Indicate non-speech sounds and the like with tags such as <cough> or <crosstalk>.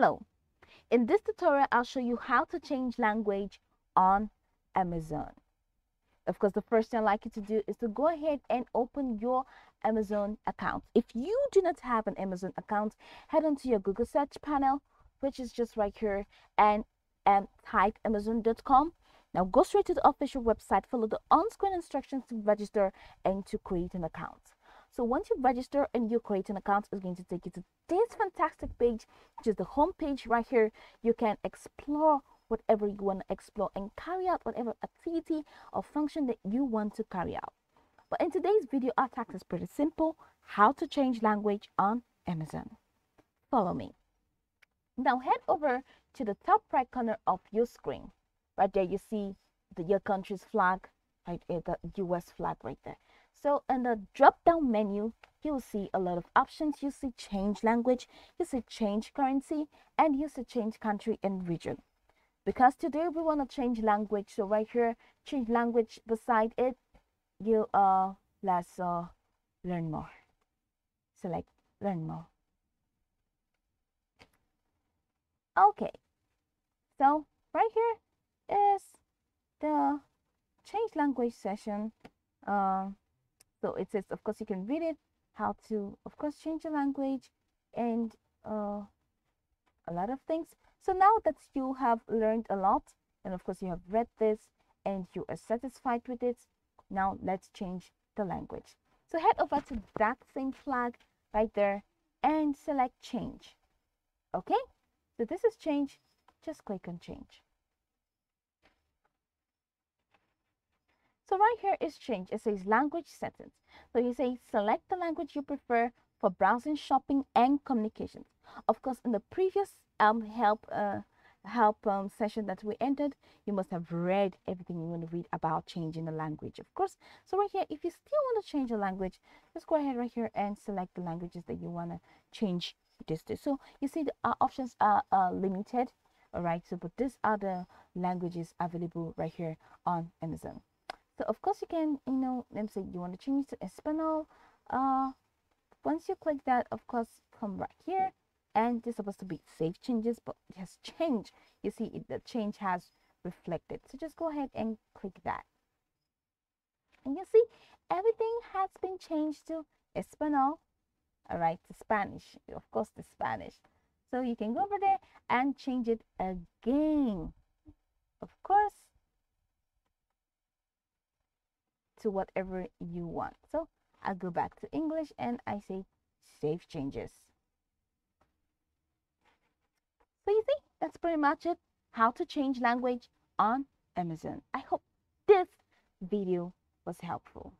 Hello! In this tutorial, I'll show you how to change language on Amazon. Of course, the first thing I'd like you to do is to go ahead and open your Amazon account. If you do not have an Amazon account, head on to your Google search panel, which is just right here, and, and type amazon.com. Now go straight to the official website, follow the on-screen instructions to register and to create an account. So once you register and you create an account, it's going to take you to this fantastic page, which is the home page right here. You can explore whatever you want to explore and carry out whatever activity or function that you want to carry out. But in today's video, our task is pretty simple, how to change language on Amazon. Follow me. Now head over to the top right corner of your screen. Right there, you see the, your country's flag, right, the US flag right there. So in the drop down menu, you'll see a lot of options. You see change language, you see change currency, and you see change country and region. Because today we want to change language, so right here, change language beside it, you uh let's uh learn more. Select learn more. Okay, so right here is the change language session. Uh, so it says, of course, you can read it, how to, of course, change the language and uh, a lot of things. So now that you have learned a lot, and of course, you have read this and you are satisfied with it, now let's change the language. So head over to that same flag right there and select change. Okay, so this is change. Just click on change. So right here is change. It says language settings. So you say select the language you prefer for browsing, shopping, and communications. Of course, in the previous um, help uh, help um, session that we entered, you must have read everything you want to read about changing the language, of course. So right here, if you still want to change the language, just go ahead right here and select the languages that you want to change this to. So you see the uh, options are uh, limited, all right? So, but these are the languages available right here on Amazon. So of course you can, you know, let me say you want to change to Espanol. Uh, once you click that, of course, come right here and it's supposed to be save changes, but it has <laughs> changed. You see it, the change has reflected. So just go ahead and click that. And you see everything has been changed to Espanol. All right, to Spanish, of course, the Spanish. So you can go over there and change it again. Of course, to whatever you want. So I'll go back to English and I say save changes. So you see, that's pretty much it. How to change language on Amazon. I hope this video was helpful.